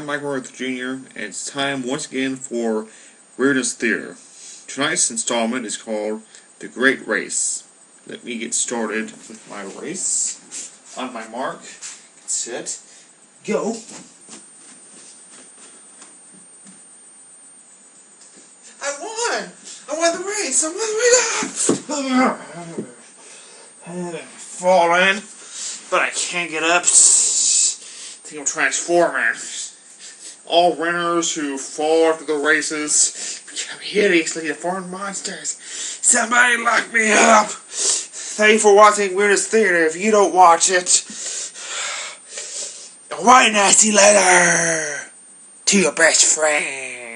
I'm Mike Wermuth Jr., and it's time once again for Weirdness Theater. Tonight's installment is called The Great Race. Let me get started with my race. On my mark, set, go. I won! I won the race! I won the race! Falling, but I can't get up. I think I'm transforming. All runners who fall after the races become hideously deformed monsters. Somebody lock me up! Thank you for watching Weirdness Theater. If you don't watch it, write a nasty letter to your best friend.